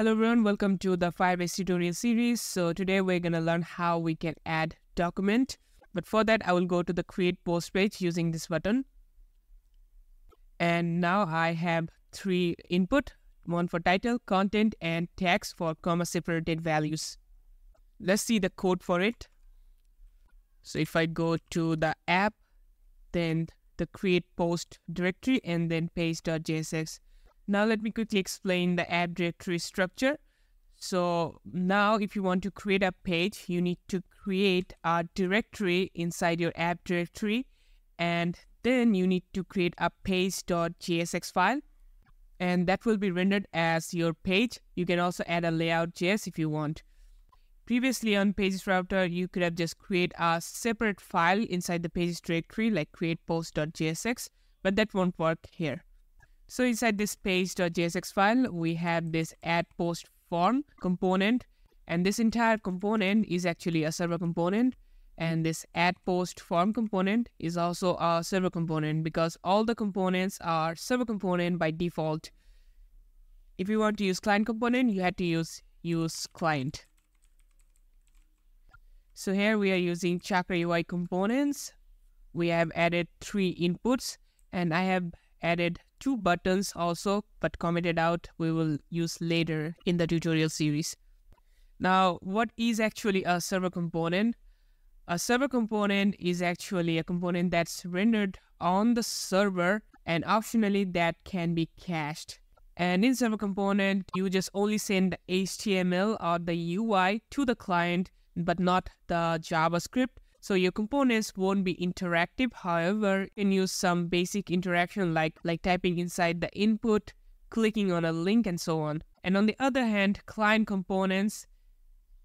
Hello everyone, welcome to the Firebase tutorial series. So today we're going to learn how we can add document. But for that, I will go to the create post page using this button. And now I have three input, one for title, content, and text for comma separated values. Let's see the code for it. So if I go to the app, then the create post directory and then page.jsx now let me quickly explain the app directory structure. So now if you want to create a page, you need to create a directory inside your app directory and then you need to create a page.jsx file and that will be rendered as your page. You can also add a layout.js if you want. Previously on Pages Router, you could have just create a separate file inside the pages directory like create post.jsx, but that won't work here. So inside this page.jsx file, we have this add post form component. And this entire component is actually a server component. And this add post form component is also a server component because all the components are server component by default. If you want to use client component, you have to use use client. So here we are using Chakra UI components. We have added three inputs and I have added two buttons also, but commented out we will use later in the tutorial series. Now, what is actually a server component? A server component is actually a component that's rendered on the server and optionally that can be cached. And in server component, you just only send the HTML or the UI to the client, but not the JavaScript. So your components won't be interactive. However, you can use some basic interaction like, like typing inside the input, clicking on a link and so on. And on the other hand, client components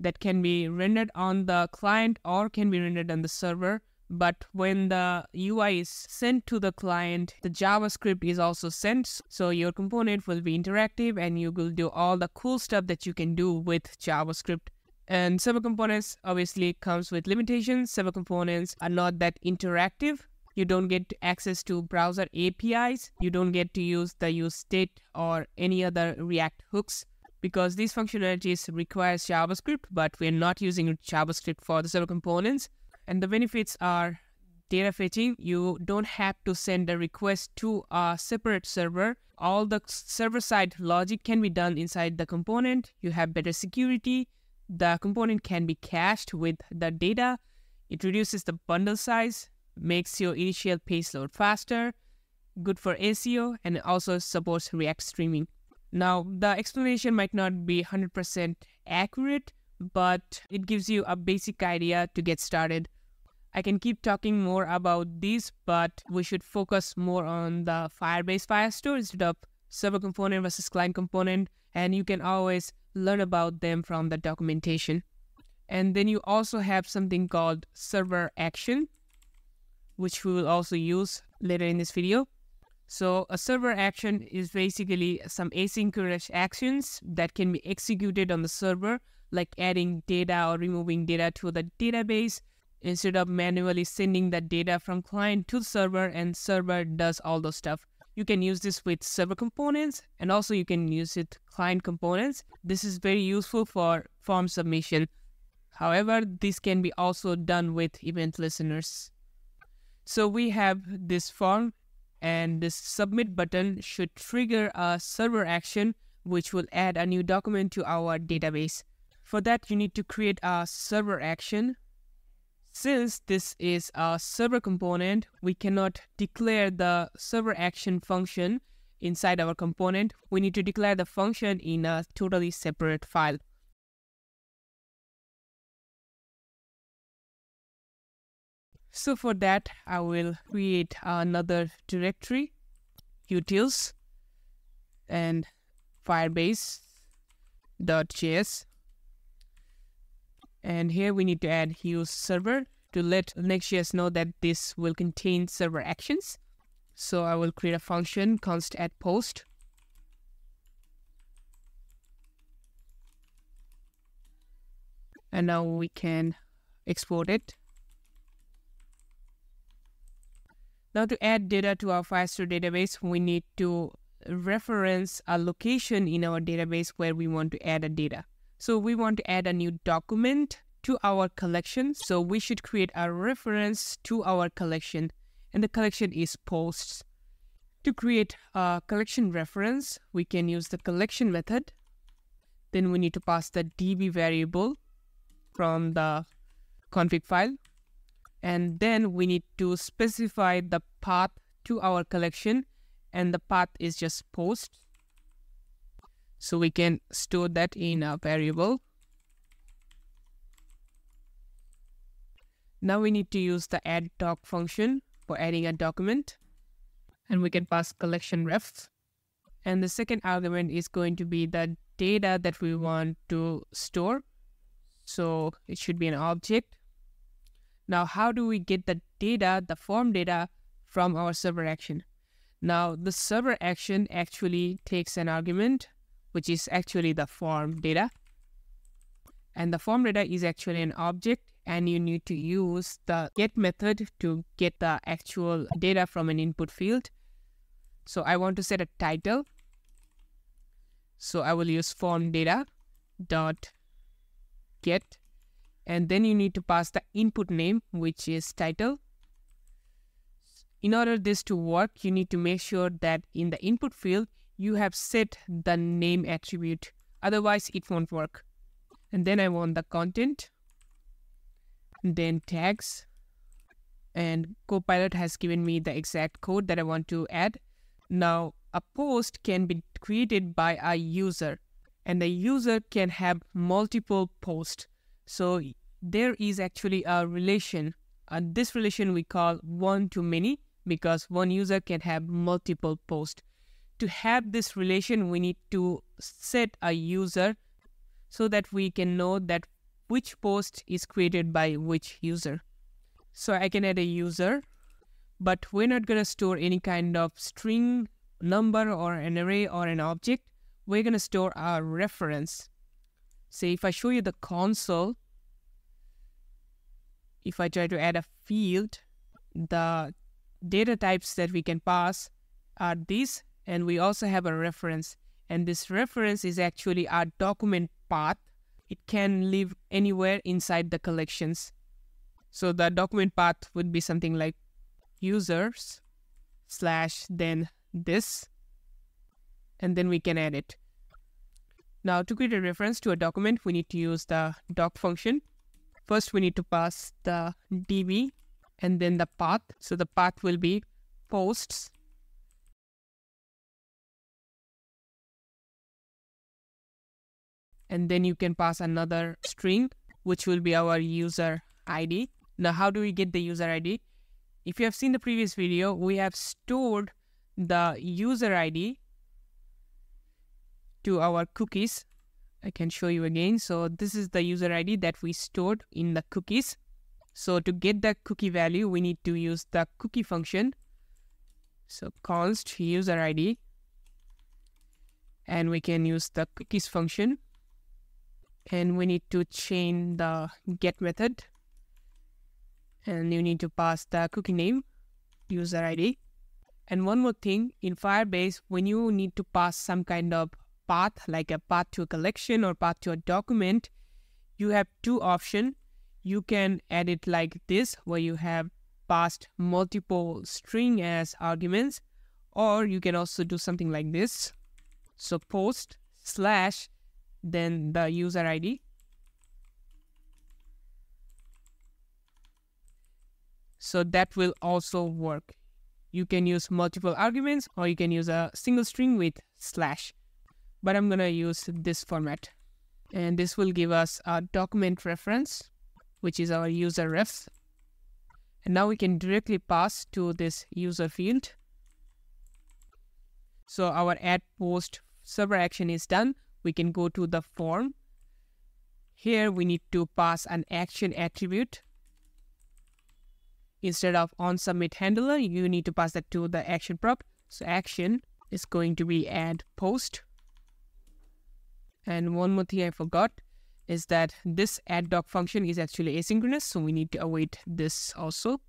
that can be rendered on the client or can be rendered on the server. But when the UI is sent to the client, the JavaScript is also sent. So your component will be interactive and you will do all the cool stuff that you can do with JavaScript. And server components obviously comes with limitations. Server components are not that interactive. You don't get access to browser APIs. You don't get to use the use state or any other React hooks because these functionalities requires JavaScript, but we're not using JavaScript for the server components. And the benefits are data fetching. You don't have to send a request to a separate server. All the server side logic can be done inside the component. You have better security the component can be cached with the data. It reduces the bundle size, makes your initial page load faster, good for SEO, and also supports React streaming. Now, the explanation might not be 100% accurate, but it gives you a basic idea to get started. I can keep talking more about these, but we should focus more on the Firebase Firestore instead of server component versus client component. And you can always learn about them from the documentation. And then you also have something called server action, which we will also use later in this video. So a server action is basically some asynchronous actions that can be executed on the server, like adding data or removing data to the database instead of manually sending that data from client to the server and server does all those stuff. You can use this with server components and also you can use it client components. This is very useful for form submission. However, this can be also done with event listeners. So we have this form and this submit button should trigger a server action which will add a new document to our database. For that, you need to create a server action since this is a server component, we cannot declare the server action function inside our component. We need to declare the function in a totally separate file. So for that, I will create another directory, utils, and firebase.js and here we need to add use server to let Next.js know that this will contain server actions. So I will create a function const add post. And now we can export it. Now to add data to our Firestore database, we need to reference a location in our database where we want to add a data. So we want to add a new document to our collection. So we should create a reference to our collection and the collection is posts. To create a collection reference, we can use the collection method. Then we need to pass the db variable from the config file. And then we need to specify the path to our collection and the path is just post. So we can store that in a variable. Now we need to use the add doc function for adding a document and we can pass collection ref. And the second argument is going to be the data that we want to store. So it should be an object. Now, how do we get the data, the form data from our server action? Now, the server action actually takes an argument, which is actually the form data. And the form data is actually an object and you need to use the get method to get the actual data from an input field. So I want to set a title. So I will use form data dot get and then you need to pass the input name which is title. In order this to work, you need to make sure that in the input field you have set the name attribute. Otherwise it won't work. And then I want the content then tags and Copilot has given me the exact code that I want to add. Now, a post can be created by a user and the user can have multiple posts. So there is actually a relation. And this relation we call one to many because one user can have multiple posts. To have this relation, we need to set a user so that we can know that which post is created by which user. So I can add a user, but we're not going to store any kind of string number or an array or an object. We're going to store a reference. Say if I show you the console, if I try to add a field, the data types that we can pass are these, and we also have a reference. And this reference is actually our document path it can live anywhere inside the collections. So the document path would be something like users slash then this, and then we can add it. Now to create a reference to a document, we need to use the doc function. First, we need to pass the db and then the path. So the path will be posts and then you can pass another string which will be our user ID. Now how do we get the user ID? If you have seen the previous video, we have stored the user ID to our cookies. I can show you again. So this is the user ID that we stored in the cookies. So to get the cookie value, we need to use the cookie function. So const user ID. And we can use the cookies function and we need to chain the get method. And you need to pass the cookie name user id and one more thing in firebase when you need to pass some kind of path like a path to a collection or path to a document you have two options you can add it like this where you have passed multiple string as arguments or you can also do something like this. So post slash then the user ID. So that will also work. You can use multiple arguments or you can use a single string with slash. But I'm going to use this format. And this will give us a document reference, which is our user ref. And now we can directly pass to this user field. So our add post server action is done we can go to the form. Here we need to pass an action attribute. Instead of on submit handler, you need to pass that to the action prop. So action is going to be add post. And one more thing I forgot is that this add doc function is actually asynchronous. So we need to await this also.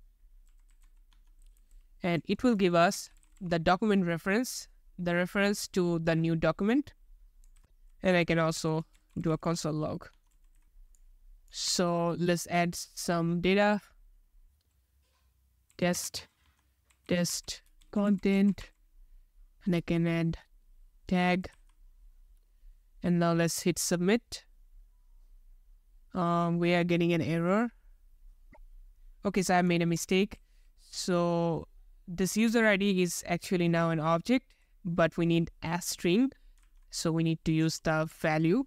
And it will give us the document reference the reference to the new document. And I can also do a console log. So let's add some data. Test, test content, and I can add tag. And now let's hit submit. Um, we are getting an error. Okay, so I made a mistake. So this user ID is actually now an object, but we need a string. So we need to use the value.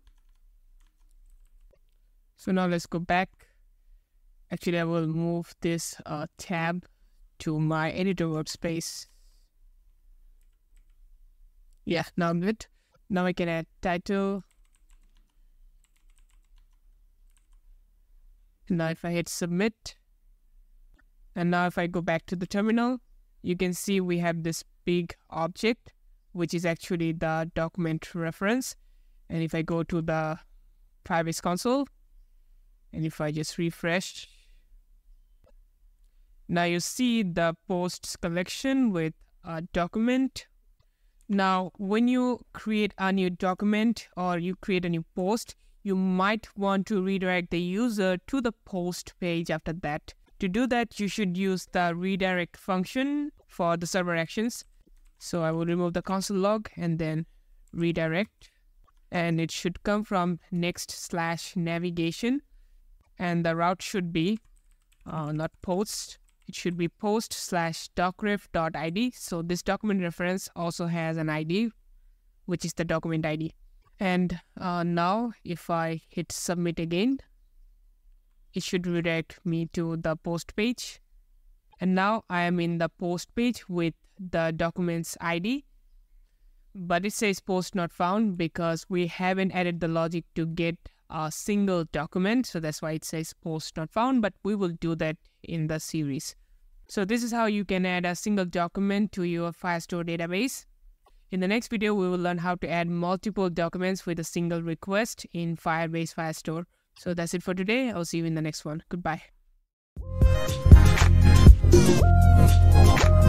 So now let's go back. Actually, I will move this uh, tab to my editor workspace. Yeah, now I'm good. Now I can add title. Now if I hit submit, and now if I go back to the terminal, you can see we have this big object, which is actually the document reference. And if I go to the Firebase console, and if I just refresh, now you see the posts collection with a document. Now, when you create a new document or you create a new post, you might want to redirect the user to the post page after that. To do that, you should use the redirect function for the server actions. So I will remove the console log and then redirect. And it should come from next slash navigation. And the route should be uh, not post. It should be post slash docref.id. So this document reference also has an ID, which is the document ID. And uh, now if I hit submit again, it should redirect me to the post page. And now I am in the post page with the document's ID. But it says post not found because we haven't added the logic to get a single document. So that's why it says post not found, but we will do that in the series. So this is how you can add a single document to your Firestore database. In the next video, we will learn how to add multiple documents with a single request in Firebase Firestore. So that's it for today. I'll see you in the next one. Goodbye. Thank you.